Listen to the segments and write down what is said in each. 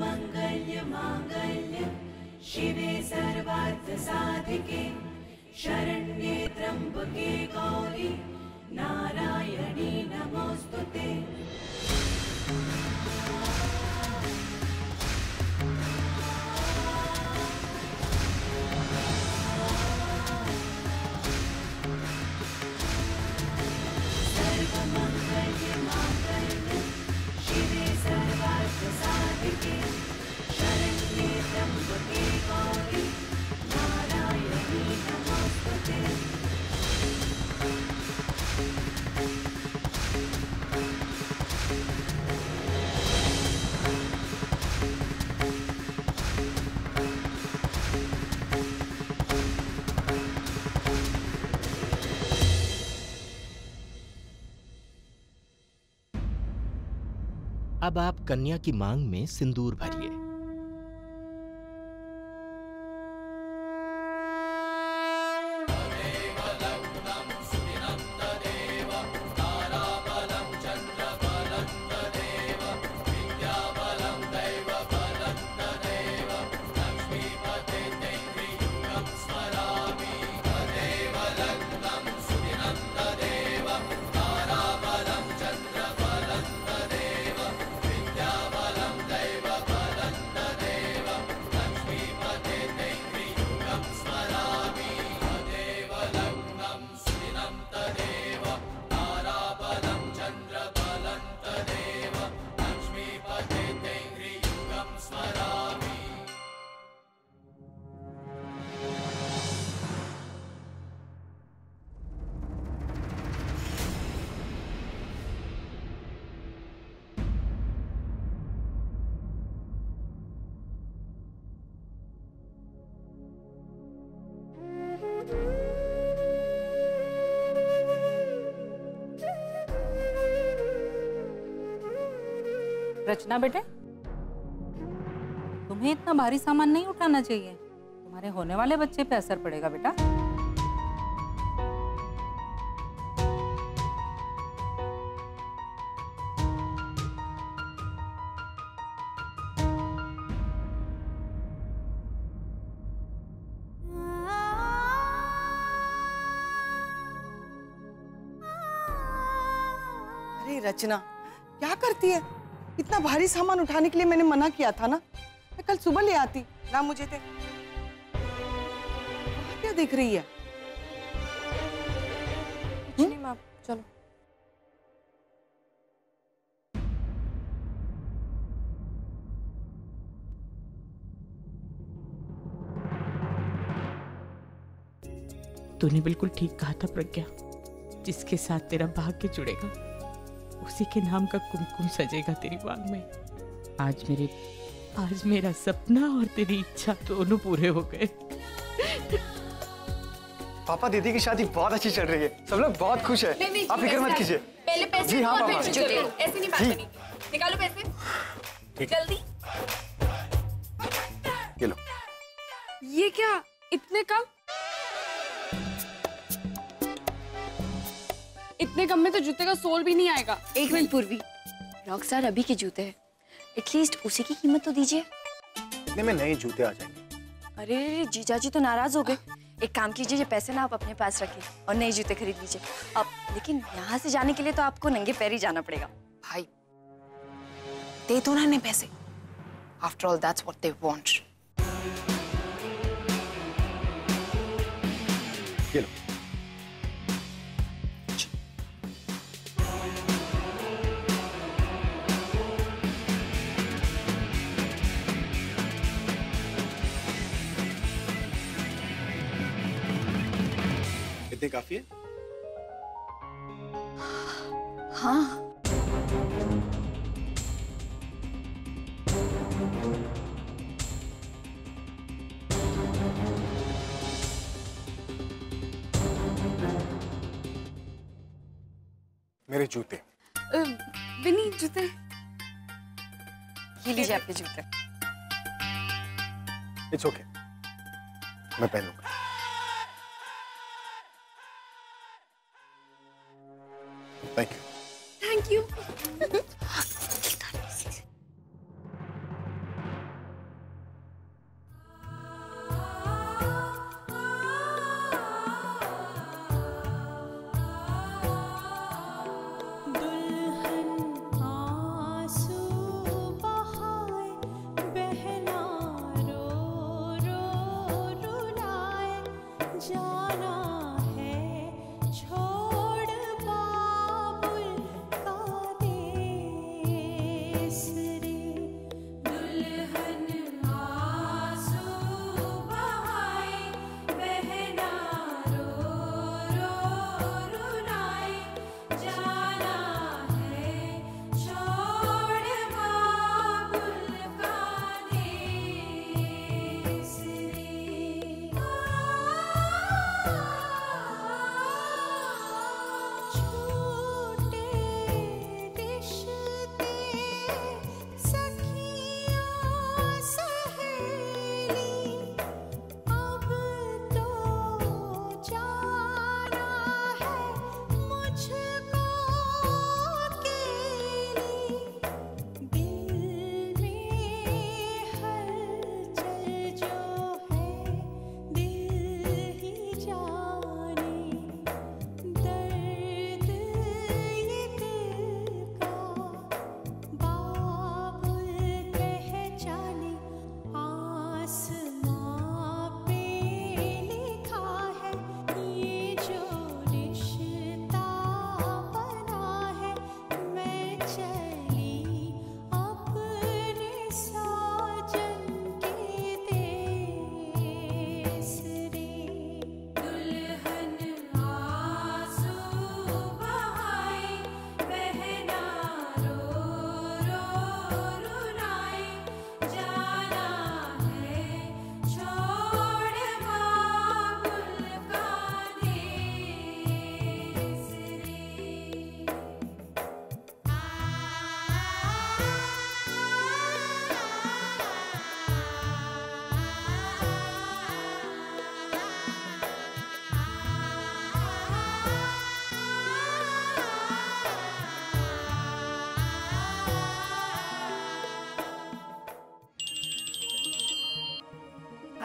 सर्वमङ्गल्यमाङ्गल्य शिवे सर्वार्थसाधिके शरण्ये त्र्यम्बके गौरि नारायणी नमोऽस्तु ते कन्या की मांग में सिंदूर भरिए रचना बेटे, तुम्हें इतना भारी सामान नहीं उठाना चाहिए। तुम्हारे होने वाले बच्चे पे असर पड़ेगा बेटा। रचना, क्या करती है? इतना भारी सामान उठाने के लिए मैंने मना किया था ना? मैं कल सुबह ले आती। ना मुझे थे क्या देख रही है? चलो। तूने बिल्कुल ठीक कहा था प्रज्ञा। जिसके साथ तेरा भाग्य जुड़ेगा। उसी के नाम का कुमकुम सजेगा तेरी मांग में। आज मेरे आज मेरा सपना और तेरी इच्छा दोनों पूरे हो गए। पापा दीदी की शादी बहुत अच्छी चल रही है। सब लोग बहुत खुश है। नहीं, नहीं, आप फ़िक्र मत कीजिए। पहले पैसे जी हाँ, पापा। ऐसे नहीं बात। करनी निकालो पैसे। ठीक। जल्दी। ये लो। ये क्या? इतने कम? इतने कम में तो जूते का सोल भी नहीं आएगा। एक मिनट पूर्वी। रॉकस्टार अभी के जूते हैं। एटलीस्ट उसी की कीमत तो दीजिए। इतने में नए जूते आ जाएँगे। अरे अरे जीजाजी तो नाराज़ हो गए। एक काम कीजिए ये पैसे ना आप अपने पास रखिए और नए जूते खरीद लीजिए। अब लेकिन यहाँ से जाने के लिए तो आपको नंगे पैर ही जाना पड़ेगा। भाई दे दो ना पैसे। After all that's what they want मेरे जूते। विनी जूते। ये लीजिए आपके जूते। It's okay okay. मैं पहनूँगा। Thank you thank you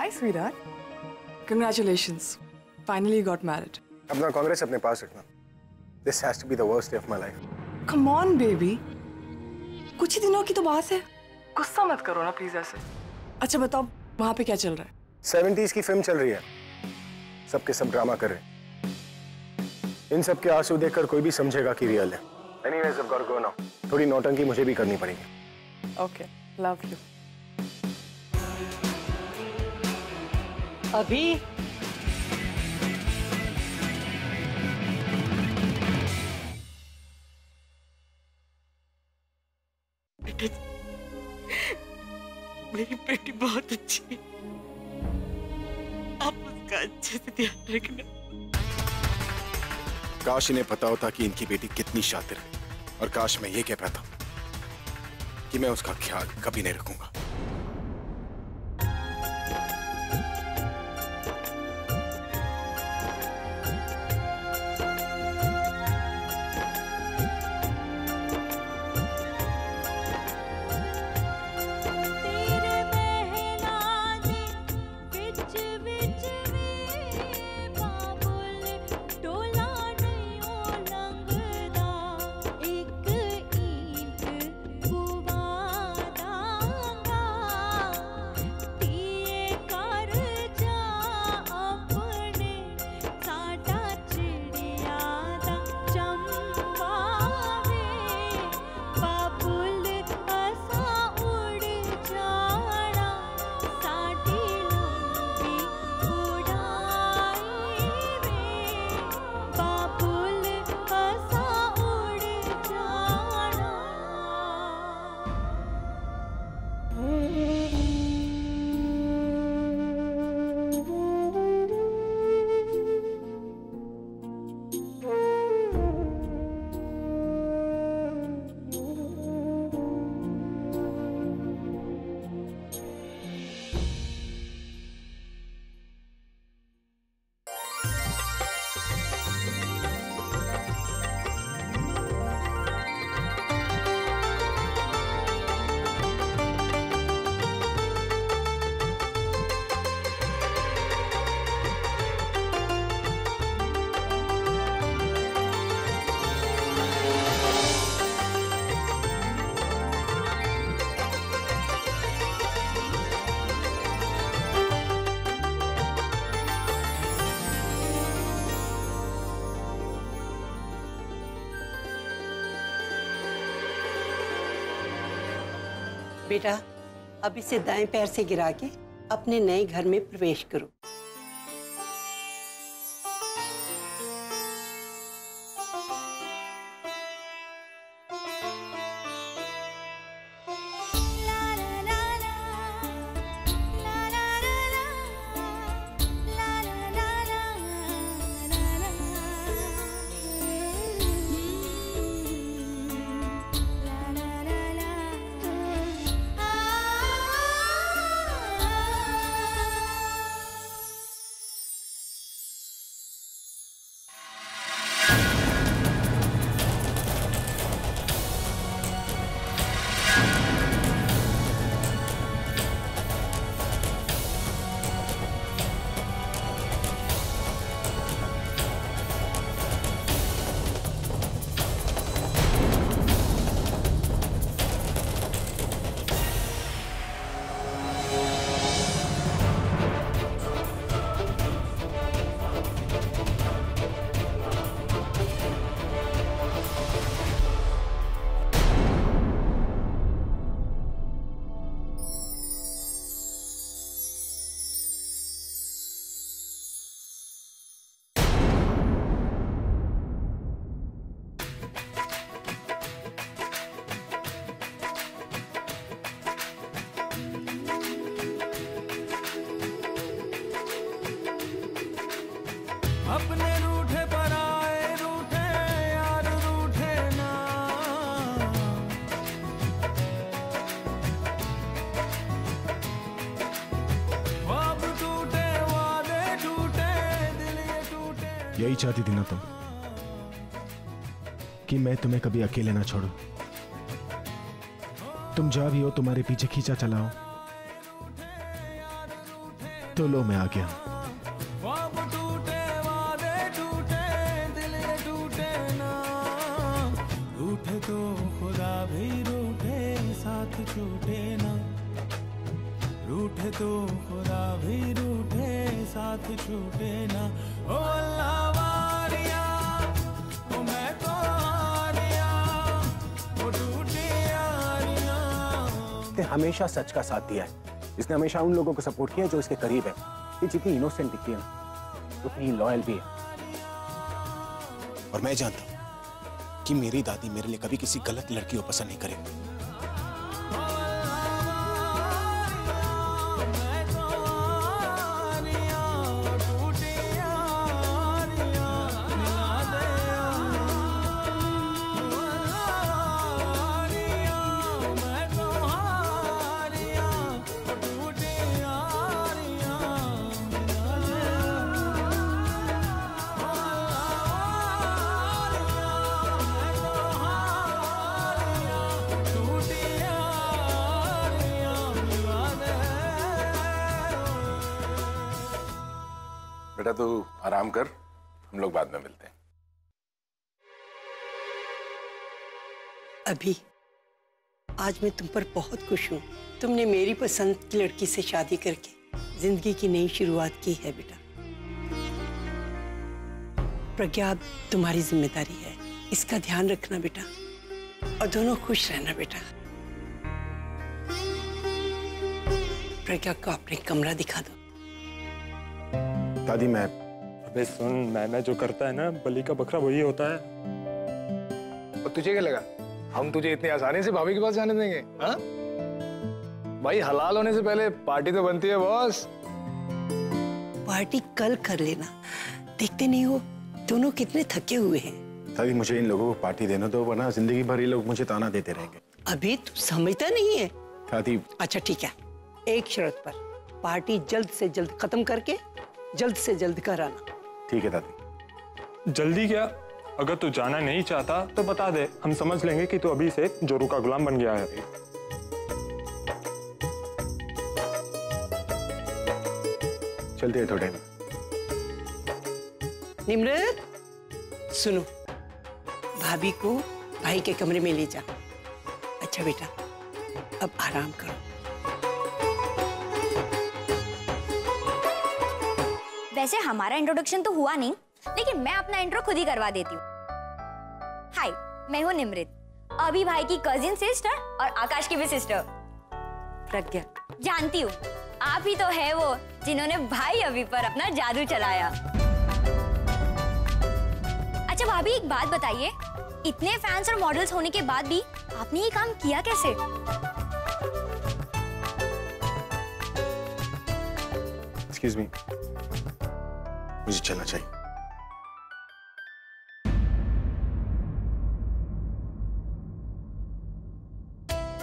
Hi, sweetheart. Congratulations. Finally, got married. अपना कांग्रेस अपने पास रखना। This has to be the worst day of my life Come on, baby. कुछ ही दिनों की तो बात है। गुस्सा मत करो ना प्लीज़ ऐसे। अच्छा बताओ वहाँ पे क्या चल रहा है? 70s की फ़िल्म चल रही है। सबके सब ड्रामा कर रहे हैं। इन सब के आँसू देखकर कोई भी समझेगा कि रियल है। Anyways I got go now थोड़ी नौटंकी मुझे भी करनी पड़ेगी। ओके लव यू अभी मेरी बेटी बहुत अच्छी है। आप उसका अच्छे से ध्यान रखना। काश इन्हें पता होता कि इनकी बेटी कितनी शातिर है। और काश मैं ये कह पाता कि मैं उसका ख्याल कभी नहीं रखूँगा। बेटा अब इसे दाएँ पैर से गिरा के अपने नए घर में प्रवेश करो। अपने रूठे पर आए, रूठे यार, रूठे ना। ख्वाब टूटे, वादे टूटे, दिल ये टूटे। यही चाहती थी ना तुम, कि मैं तुम्हें कभी अकेले ना छोड़ू। तुम जा भी हो, तुम्हारे पीछे खींचा चलाओ तो लो मैं आ गया। हमेशा सच का साथ दिया है। इसने हमेशा उन लोगों को सपोर्ट किया जो इसके करीब है। ये जितनी इनोसेंट दिखती है ना, उतनी लॉयल भी है। और मैं जानता हूँ कि मेरी दादी मेरे लिए कभी किसी गलत लड़की को पसंद नहीं करेगी। बेटा, तू आराम कर, हम लोग बाद में मिलते हैं। अभी, आज मैं तुम पर बहुत खुश हूँ। तुमने मेरी पसंद की लड़की से शादी करके ज़िंदगी की नई शुरुआत की है बेटा। प्रज्ञा तुम्हारी ज़िम्मेदारी है। इसका ध्यान रखना बेटा, और दोनों खुश रहना बेटा। प्रज्ञा को अपने कमरा दिखा दो। दादी मैं। अबे सुन मैंने जो करता है ना बलि का बकरा वही होता है। और तुझे क्या लगा? हम तुझे इतनी आसानी से भाभी के पास जाने देंगे हाँ? भाई हलाल होने से पहले पार्टी तो बनती है बॉस। पार्टी कल कर लेना। देखते नहीं हो दोनों कितने थके हुए हैं। दादी मुझे इन लोगों को पार्टी देना तो वरना ज़िंदगी भर ये लोग मुझे ताना देते रहेंगे। अभी तू समझता नहीं है? दादी अच्छा ठीक है। एक शर्त पर। पार्टी जल्द से जल्द खत्म करके जल्द से जल्द कराना ठीक है दादी। जल्दी क्या? अगर तू जाना नहीं चाहता तो बता दे। हम समझ लेंगे कि तू अभी से जोरू का गुलाम बन गया है। चलते हैं थोड़े। निमृत सुनो। भाभी को भाई के कमरे में ले जा। अच्छा बेटा अब आराम करो। वैसे हमारा इंट्रोडक्शन तो हुआ नहीं लेकिन मैं अपना इंट्रो खुद ही करवा देती हूँ। हाय मैं हूँ निमृत अभी भाई की कजिन सिस्टर और आकाश की भी सिस्टर प्रज्ञा। जानती हूँ आप ही तो है वो जिन्होंने भाई अभी पर अपना जादू चलाया। अच्छा भाभी एक बात बताइए इतने फैंस और मॉडल्स होने के बाद भी आपने ये काम किया कैसे? एक्सक्यूज मी मुझे चलना चाहिए।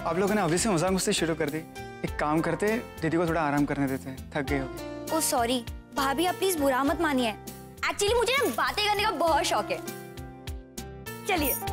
आप लोगों ने अभी से मज़ाक मुझसे शुरू कर दी। एक काम करते दीदी को थोड़ा आराम करने देते। हैं थक गए हो ओ सॉरी भाभी आप प्लीज़ बुरा मत मानिए। एक्चुअली मुझे ना बातें करने का बहुत शौक है। चलिए।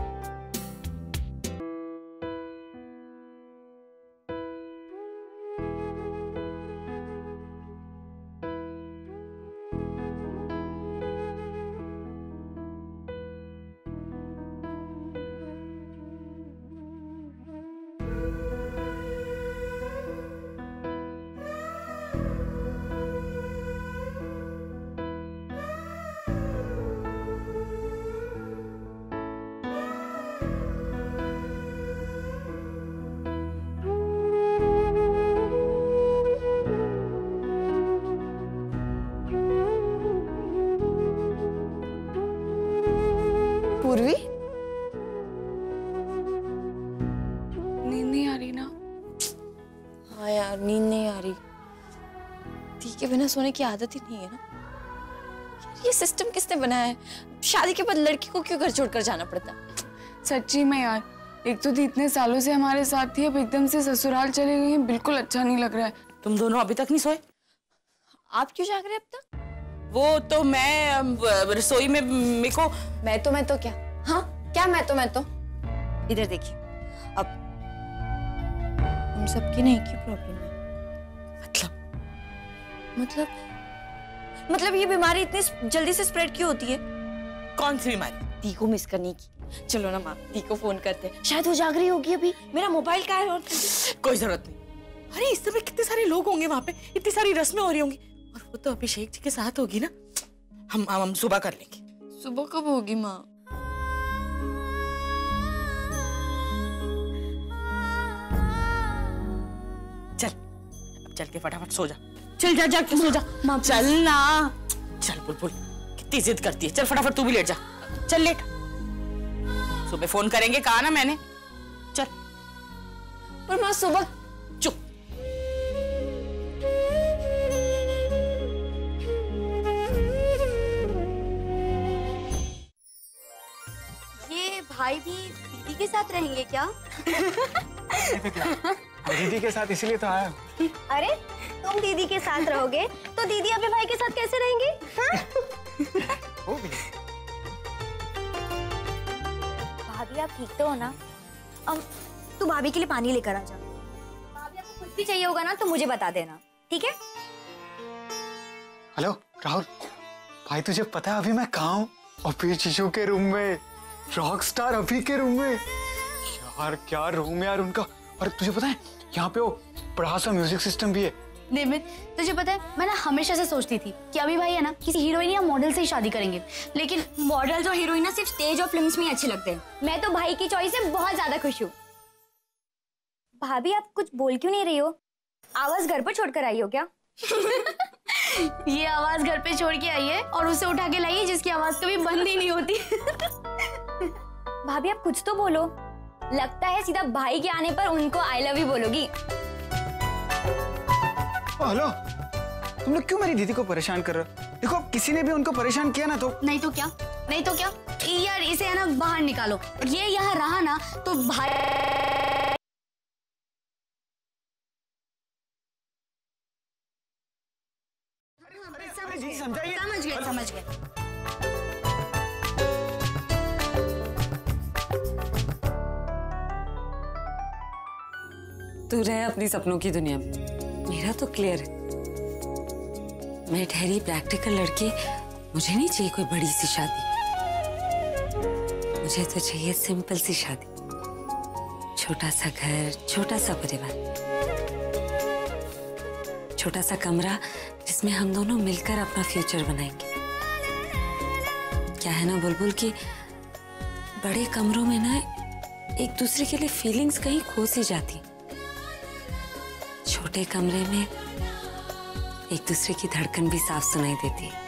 सोने की आदत ही नहीं है ना। ये सिस्टम किसने बनाया है? शादी के बाद लड़की को क्यों घर छोड़कर जाना पड़ता? सच्ची में यार एक तो दी इतने सालों से हमारे साथ थी अब एकदम से ससुराल चले गई हैं बिल्कुल अच्छा नहीं लग रहा है। तुम दोनों अभी तक नहीं सोए? आप क्यों जाग रहे अब तक? वो तो मैं रसोई में मेरे को मैं तो मैं तो क्या? हाँ क्या मैं तो मैं तो? इधर देखिए। अब हम सबकी नहीं की प्रॉब्लम मतलब मतलब ये बीमारी इतनी जल्दी से स्प्रेड क्यों होती है? कौन सी बीमारी? दी को मिस करने की। चलो ना माँ दी को फ़ोन करते हैं। शायद वो जाग रही होगी अभी। मेरा मोबाइल कहाँ है और कोई ज़रूरत नहीं। अरे इस समय कितने सारे लोग होंगे वहाँ पे? इतनी सारी रस्में हो रही होंगी। और वो तो अभिषेक जी के साथ होगी ना। हम हम, हम सुबह कर लेंगे। सुबह कब होगी माँ? चल अब चल के फटाफट सो जा। चल जा जा सो जा। माँ चल ना। चल बुलबुल कितनी जिद करती है। चल फटाफट तू भी लेट जा। चल लेट। सुबह फ़ोन करेंगे कहा ना मैंने। चल। पर माँ सुबह। चुप। ये भाई भी दीदी के साथ रहेंगे क्या? दीदी के साथ इसीलिए तो आया अरे तुम दीदी के साथ रहोगे? तो दीदी अपने भाई के साथ कैसे रहेंगी? हाँ? भाभी आप ठीक तो हो ना? अब तू भाभी के लिए पानी लेकर आ जा। भाभी आपको कुछ भी चाहिए होगा ना तो मुझे बता देना। ठीक है? हेलो राहुल। भाई तुझे पता है अभी मैं कहा हूँ? अभी जीजू के रूम में। रॉक स्टार अभी के रूम में। यार क्या रूम है यार उनका? और तुझे पता है यहाँ पे वो बड़ा सा म्यूज़िक सिस्टम भी है। निमित तुझे पता है, मैं ना हमेशा से सोचती थी कि अभी भाई है ना, किसी हीरोइन या मॉडल से ही शादी करेंगे। लेकिन मॉडल्स और हीरोइन ना सिर्फ़ स्टेज और फिल्म्स में ही अच्छे लगते हैं। मैं तो भाई की चॉइस से बहुत ज़्यादा खुश हूँ। भाभी, आप कुछ बोल क्यों नहीं रही हो? आवाज़ घर पर छोड़कर आई हो क्या? ये आवाज़ घर पे छोड़ के आई है और उसे उठा के है जिसकी आवाज़ कभी बंद ही नहीं होती। भाभी, आप कुछ तो बोलो। लगता है सीधा भाई के आने पर उनको आई लव यू बोलोगी। हेलो। तुम लोग क्यों मेरी दीदी को परेशान कर रहे हो? देखो किसी ने भी उनको परेशान किया ना तो नहीं तो क्या? नहीं तो क्या? यार इसे है ना बाहर निकालो। ये यहाँ रहा ना तो भाई समझ गए समझ गए। तू रहे अपनी सपनों की दुनिया। में मेरा तो क्लियर है। मैं ठहरी प्रैक्टिकल लड़की, मुझे नहीं चाहिए कोई बड़ी सी शादी। मुझे तो चाहिए सिंपल सी शादी। छोटा सा घर, छोटा सा परिवार। छोटा सा कमरा जिसमें हम दोनों मिलकर अपना फ्यूचर बनाएँगे। क्या है ना बुलबुल की बड़े कमरों में ना एक दूसरे के लिए फीलिंग्स कहीं खो सी जाती छोटे कमरे में एक दूसरे की धड़कन भी साफ़ सुनाई देती।